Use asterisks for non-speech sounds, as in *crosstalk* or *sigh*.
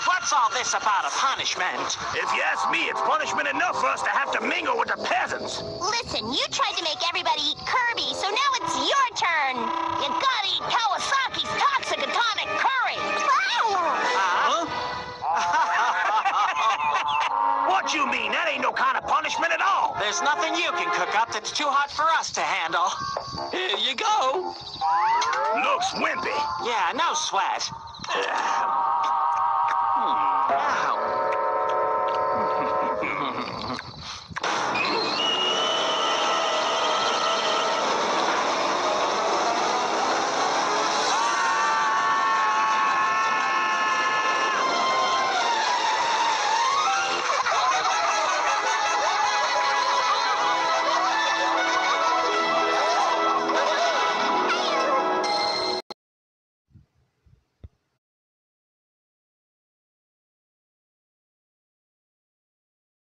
what's all this about a punishment? If you ask me, it's punishment enough for us to have to mingle with the peasants. Listen, you tried to make everybody eat Kirby, so now it's your turn. You gotta eat Kawasaki's toxic atomic curry. Huh? *laughs* What you mean? That ain't no kind of punishment at all. There's nothing you can cook up that's too hot for us to handle. *laughs* Here you go. Looks wimpy. Yeah, no sweat. *laughs*